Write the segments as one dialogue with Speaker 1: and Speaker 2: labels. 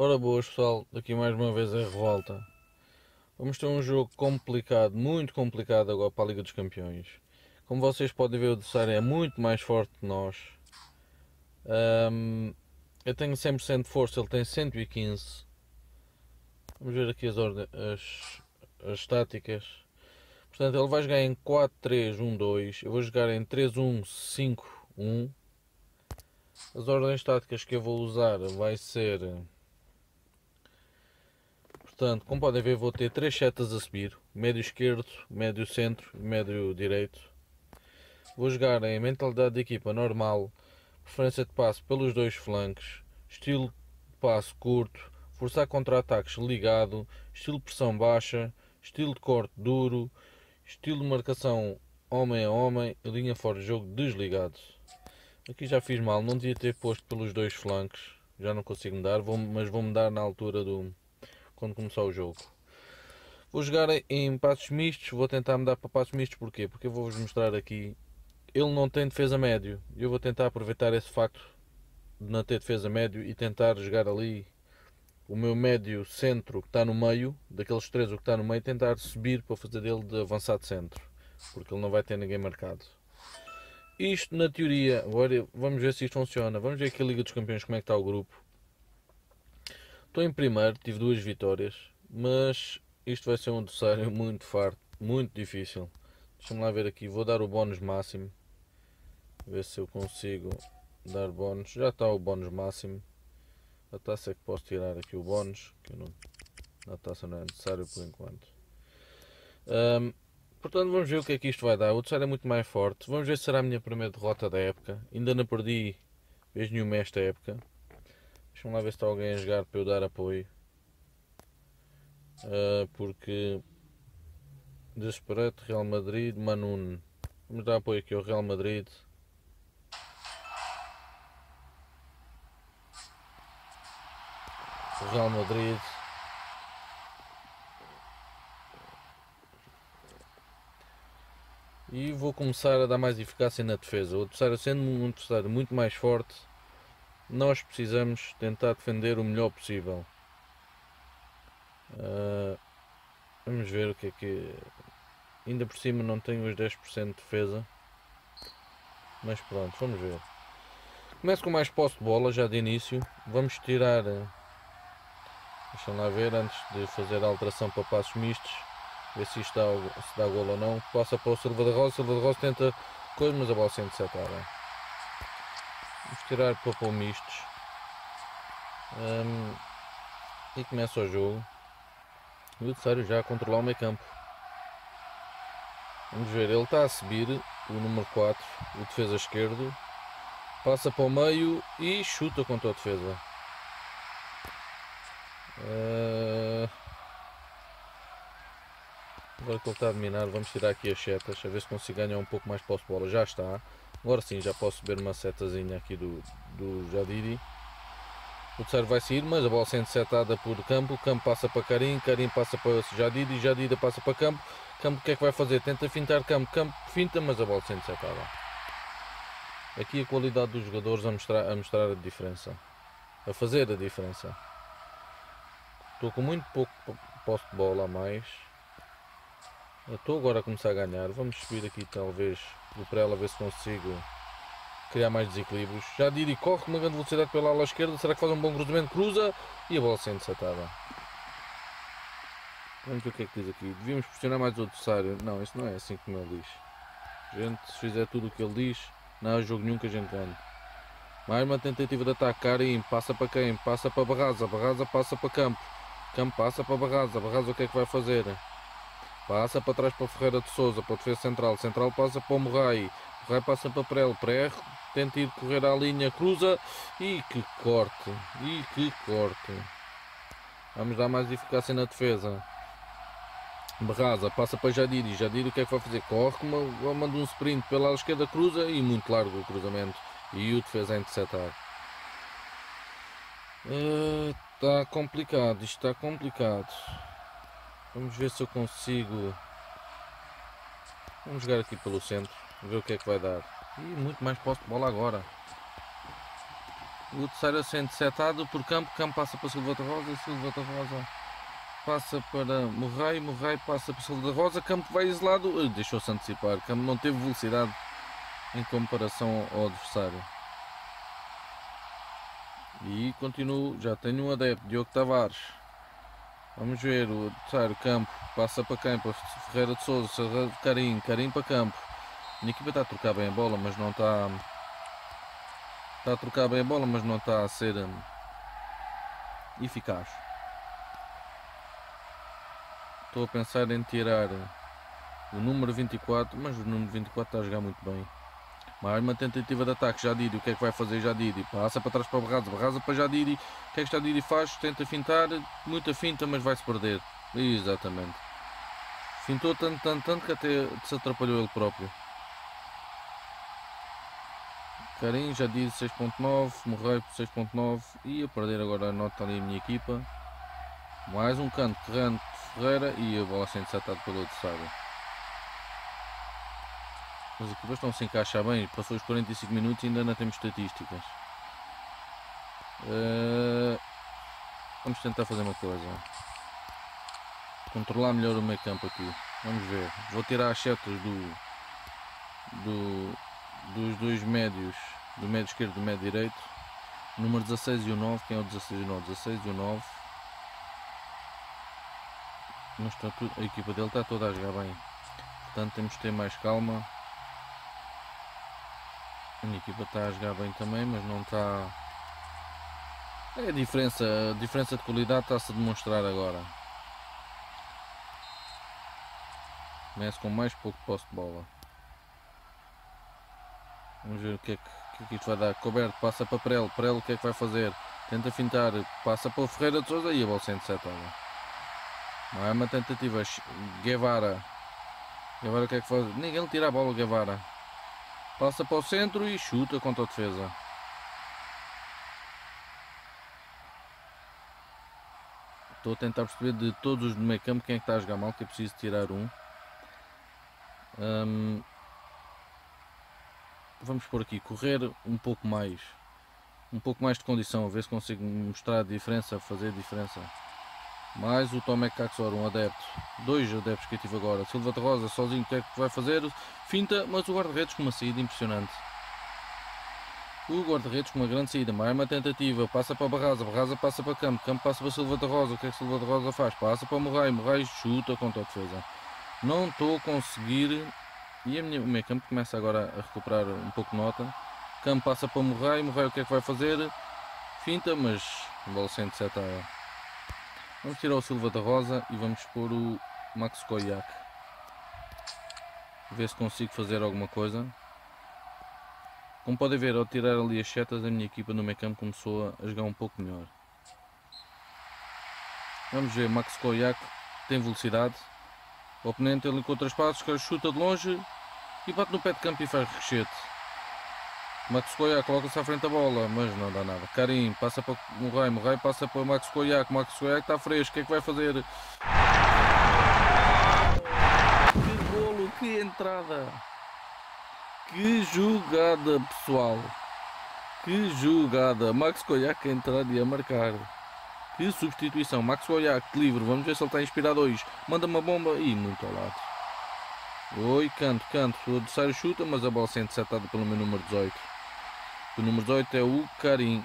Speaker 1: Ora boas pessoal, aqui mais uma vez a revolta. Vamos ter um jogo complicado, muito complicado agora para a Liga dos Campeões. Como vocês podem ver o adversário é muito mais forte que nós. Um, eu tenho 100% de força, ele tem 115. Vamos ver aqui as, as, as táticas. Portanto, ele vai jogar em 4-3-1-2. Eu vou jogar em 3-1-5-1. As ordens táticas que eu vou usar vai ser Portanto, como podem ver, vou ter três setas a subir: médio esquerdo, médio centro e médio direito. Vou jogar em mentalidade de equipa normal, preferência de passe pelos dois flancos, estilo de passe curto, forçar contra-ataques ligado, estilo de pressão baixa, estilo de corte duro, estilo de marcação homem a homem. Linha fora de jogo desligado. Aqui já fiz mal, não devia ter posto pelos dois flancos, já não consigo mudar, vou, mas vou mudar na altura do, quando começar o jogo. Vou jogar em passos mistos, vou tentar mudar para passos mistos porquê? Porque eu vou-vos mostrar aqui, ele não tem defesa médio, eu vou tentar aproveitar esse facto de não ter defesa médio e tentar jogar ali o meu médio centro que está no meio, daqueles três o que está no meio, tentar subir para fazer dele de avançado centro, porque ele não vai ter ninguém marcado. Isto na teoria, agora vamos ver se isto funciona, vamos ver aqui a Liga dos Campeões como é que está o grupo. Estou em primeiro, tive duas vitórias, mas isto vai ser um adversário muito farto, muito difícil. Deixa-me lá ver aqui, vou dar o bónus máximo. Ver se eu consigo dar bónus. Já está o bónus máximo. A taça é que posso tirar aqui o bónus, que não, na taça não é necessário por enquanto. Um, portanto, vamos ver o que é que isto vai dar. O adversário é muito mais forte. Vamos ver se será a minha primeira derrota da época. Ainda não perdi vez nenhuma esta época. Deixa-me lá ver se está alguém a jogar para eu dar apoio. Uh, porque Desperate, Real Madrid, Manun. Vamos dar apoio aqui ao Real Madrid. Real Madrid. E vou começar a dar mais eficácia na defesa. O adversário sendo um adversário muito mais forte nós precisamos tentar defender o melhor possível. Uh, vamos ver o que é que. Ainda por cima não tenho os 10% de defesa. Mas pronto, vamos ver. Começo com mais posse de bola já de início. Vamos tirar. Ah, deixa lá ver antes de fazer a alteração para passos mistos. Ver se isto dá, se dá gol ou não. Passa para o Silva da Rosa. Silva da Rosa tenta coisa, mas a bola se interceptada. Vamos tirar para mistos. Um, e começa o jogo. O adversário já a controlar o meio campo. Vamos ver, ele está a subir, o número 4, o defesa esquerdo. Passa para o meio e chuta contra a defesa. Uh... Agora que ele está a dominar, vamos tirar aqui as setas, a ver se consigo ganhar um pouco mais posse de bola. Já está. Agora sim, já posso ver uma setazinha aqui do, do Jadidi. O terceiro vai sair, mas a bola sendo setada por Campo. Campo passa para Karim, Karim passa para Jadidi, Jadidi passa para Campo. Campo o que é que vai fazer? Tenta fintar Campo, Campo finta, mas a bola sendo setada. Aqui a qualidade dos jogadores a mostrar, a mostrar a diferença. A fazer a diferença. Estou com muito pouco posse de bola a mais. Estou agora a começar a ganhar. Vamos subir aqui talvez o Prela, ver se consigo criar mais desequilíbrios. Já Didi corre com uma grande velocidade pela ala esquerda. Será que faz um bom cruzamento? Cruza e a bola sendo desatada. Vamos ver o que é que diz aqui. Devíamos pressionar mais o adversário. Não, isso não é assim como ele diz. Gente, se fizer tudo o que ele diz, não há jogo nenhum que a gente ganhe. Mais uma tentativa de ataque. Karim passa para quem? Passa para Barraza. Barraza passa para Campo. Campo passa para Barraza. Barraza o que é que vai fazer? Passa para trás para Ferreira de Souza, para o defesa central. Central passa para o Morrai. Morrai passa para Prel. Pré tenta ir correr à linha, cruza. E que corte! E que corte! Vamos dar mais eficácia na defesa. Barraza passa para Jadiri. Jadiri o que é que vai fazer? Corre, manda um sprint pela esquerda, cruza e muito largo o cruzamento. E o defesa a interceptar. Está uh, complicado, isto está complicado. Vamos ver se eu consigo. Vamos jogar aqui pelo centro, ver o que é que vai dar. E muito mais posse de bola agora. O adversário sente setado por campo, campo passa para Silva da Rosa, Silva da Rosa passa para Morrai, Morrai passa para Silva da Rosa, campo vai isolado, deixou-se antecipar, campo não teve velocidade em comparação ao adversário. E continuo, já tenho um adepto, Diogo Tavares. Vamos ver, o adversário, campo, passa para quem? Para Ferreira de Souza, Carim, Carim para campo. A minha equipa está a trocar bem a bola, mas não está... Está a trocar bem a bola, mas não está a ser hum, eficaz. Estou a pensar em tirar o número 24, mas o número 24 está a jogar muito bem. Mais uma tentativa de ataque, Jadiri, o que é que vai fazer Jadiri? Passa para trás para Barraza, Barraza para Jadiri, o que é que Jadiri faz? Tenta fintar, muita finta, mas vai-se perder. Exatamente. Fintou tanto, tanto, tanto que até se atrapalhou ele próprio. Carim, Jadiri 6.9, Morrei 6.9 e a perder agora a nota ali a minha equipa. Mais um canto, Ferreira e a bola sendo setada pelo adversário. As equipas estão -se encaixar bem, passou os 45 minutos e ainda não temos estatísticas. Uh, vamos tentar fazer uma coisa. Controlar melhor o meio campo aqui. Vamos ver. Vou tirar as setas do, do, dos dois médios, do médio esquerdo e do médio direito. número 16 e o 9. Quem é o 16 e o 9? 16 e o 9. Mas está tudo, a equipa dele está toda a jogar bem. Portanto temos que ter mais calma. A minha equipa está a jogar bem também, mas não está. É a diferença, a diferença de qualidade está-se a demonstrar agora. Começa com mais pouco posse de bola. Vamos ver o que é que, que, é que isto vai dar. Coberto, passa para Prelo. Prelo o que é que vai fazer? Tenta fintar, passa para o Ferreira de Souza e a bola 107 Não é uma tentativa. Guevara. Guevara o que é que faz? Ninguém lhe tira a bola, Guevara. Passa para o centro e chuta contra a defesa. Estou a tentar perceber de todos os do meio campo quem é que está a jogar mal, que é preciso tirar um. um vamos por aqui, correr um pouco mais. Um pouco mais de condição, a ver se consigo mostrar a diferença, fazer a diferença. Mais o Tomé Caxor, um adepto. Dois adeptos que eu tive agora. Silva de Rosa sozinho, o que é que vai fazer? Finta, mas o guarda-redes com uma saída impressionante. O guarda-redes com uma grande saída. Mais uma tentativa. Passa para Barraza. Barraza passa para Campo. Campo passa para Silva de Rosa. O que é que Silva de Rosa faz? Passa para Morrai. Morrai chuta contra a defesa. Não estou a conseguir. E a minha, o meu campo começa agora a recuperar um pouco de nota. Campo passa para Morrai. Morrai o que é que vai fazer? Finta, mas a bola 107 Vamos tirar o Silva da Rosa e vamos pôr o Max Koyak. Ver se consigo fazer alguma coisa. Como podem ver, ao tirar ali as setas, a minha equipa no meio campo começou a jogar um pouco melhor. Vamos ver, Max Koyak tem velocidade. O oponente ele encontra espaços, chuta de longe e bate no pé de campo e faz ricochete. Max Koyak coloca-se à frente da bola, mas não dá nada. Karim passa para Morrai, Morrai passa para Max Koyak, Max Koyak está fresco, o que é que vai fazer? Que golo, que entrada! Que jogada, pessoal! Que jogada! Max Koyak a entrar e a marcar. Que substituição! Max Koyak livre, vamos ver se ele está inspirado hoje. Manda uma bomba e muito ao lado. Oi, canto, canto. O adversário chuta, mas a bola sente setada pelo meu número 18. O número 18 é o Karim.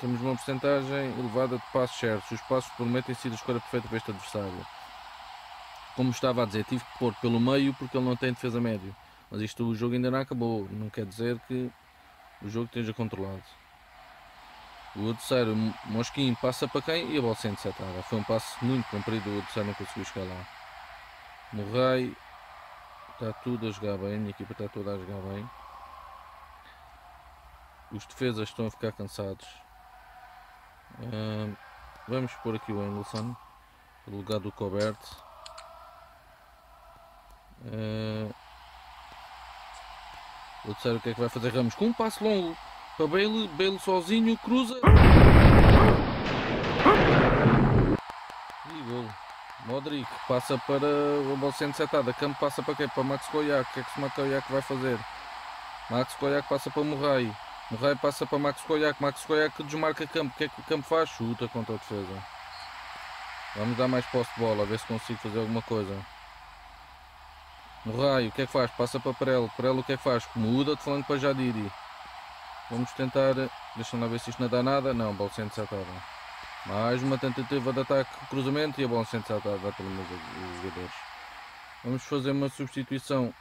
Speaker 1: Temos uma porcentagem elevada de passos certos. Os passos prometem sido a escolha perfeita para este adversário. Como estava a dizer, tive que pôr pelo meio porque ele não tem defesa médio. Mas isto o jogo ainda não acabou. Não quer dizer que o jogo esteja controlado. O terceiro, Mosquinho, passa para quem? E a bola sente setada. Foi um passo muito comprido. O terceiro não conseguiu chegar lá. Morrei. Está tudo a jogar bem. A equipa está toda a jogar bem. Os defesas estão a ficar cansados. Uh, vamos pôr aqui o Engelson no lugar do Cobert. Uh, o terceiro o que é que vai fazer Ramos? Com um passo longo para Bale, Bale sozinho, cruza. E gol. Modric passa para o bola sendo setada. Campo passa para quê? Para Max Koyak. O que é que o Max Koyak vai fazer? Max Koyak passa para Morrai. O Rai passa para Max Koyak. Max Koyak desmarca campo. O que é que o campo faz? Chuta contra a defesa. Vamos dar mais posse de bola, a ver se consigo fazer alguma coisa. No raio, o que é que faz? Passa para Perelo. Perelo o que é que faz? Muda de flanco para Jadiri. Vamos tentar. Deixa-me lá ver se isto não dá nada. Não, bola sem desatada. Mais uma tentativa de ataque, cruzamento e a bola sem desatada pelo meus jogadores. Vamos fazer uma substituição.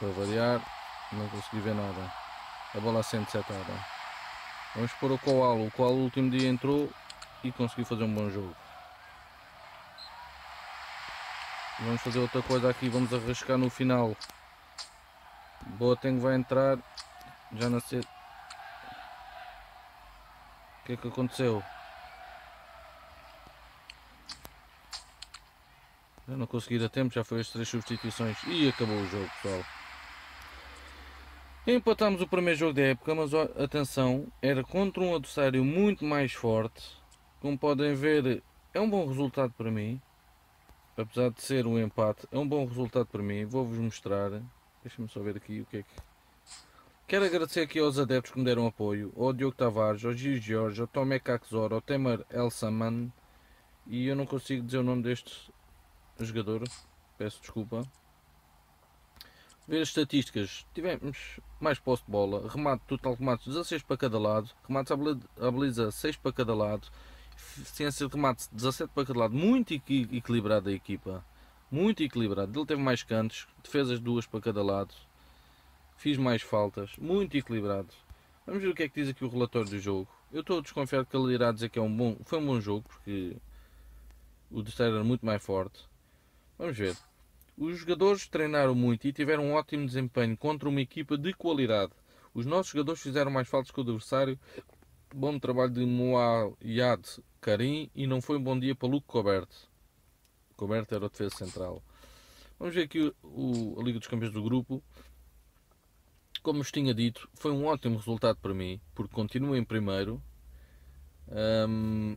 Speaker 1: Para variar, não consegui ver nada. A bola desatada. Vamos pôr o Koalo. O Koalo o último dia entrou e conseguiu fazer um bom jogo. Vamos fazer outra coisa aqui, vamos arriscar no final. Boateng vai entrar. Já sei. O que é que aconteceu? Já não consegui dar tempo, já foi as três substituições e acabou o jogo, pessoal. Empatámos o primeiro jogo da época, mas atenção, era contra um adversário muito mais forte. Como podem ver, é um bom resultado para mim apesar de ser um empate, é um bom resultado para mim. Vou-vos mostrar. Deixa-me só ver aqui o que é que. Quero agradecer aqui aos adeptos que me deram apoio: ao Diogo Tavares, ao Gil Jorge, ao Tomé Caxor, ao Temer Elsaman. E eu não consigo dizer o nome deste jogador, peço desculpa. Ver as estatísticas: tivemos mais posse de bola, remate total remates 16 para cada lado, remates à baliza 6 para cada lado ciência de remate 17 para cada lado, muito equilibrada a equipa, muito equilibrado. Ele teve mais cantos, defesas duas para cada lado, fiz mais faltas, muito equilibrado. Vamos ver o que é que diz aqui o relatório do jogo. Eu estou desconfiado que ele irá dizer que é um bom, foi um bom jogo, porque o terceiro era muito mais forte. Vamos ver. Os jogadores treinaram muito e tiveram um ótimo desempenho contra uma equipa de qualidade. Os nossos jogadores fizeram mais faltas que o adversário bom trabalho de Moayad Karim e não foi um bom dia para Luke Cobert. Cobert era o defesa central. Vamos ver aqui o, o, a Liga dos Campeões do grupo. Como vos tinha dito, foi um ótimo resultado para mim, porque continuo em primeiro. Um,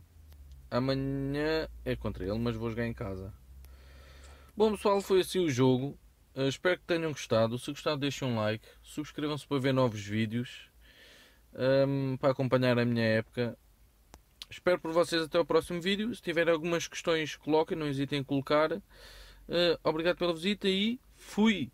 Speaker 1: amanhã é contra ele, mas vou jogar em casa. Bom pessoal, foi assim o jogo. Uh, espero que tenham gostado. Se gostaram, deixem um like. Subscrevam-se para ver novos vídeos um, para acompanhar a minha época. Espero por vocês até o próximo vídeo. Se tiverem algumas questões, coloquem, não hesitem em colocar. Uh, obrigado pela visita e fui!